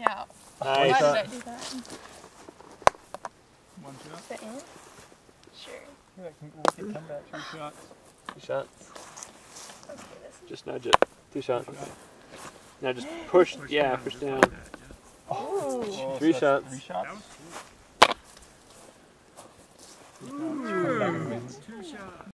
Yeah. Nice. Why did I do that? One shot. The that in? Sure. Yeah, can, we'll get come back. Two shots. Two shots. Okay, this. Just nudge it. Two shots. Now just push. push Yeah, down, push down. Ooh. Oh, Three so that's shots. Three shots. Two shots.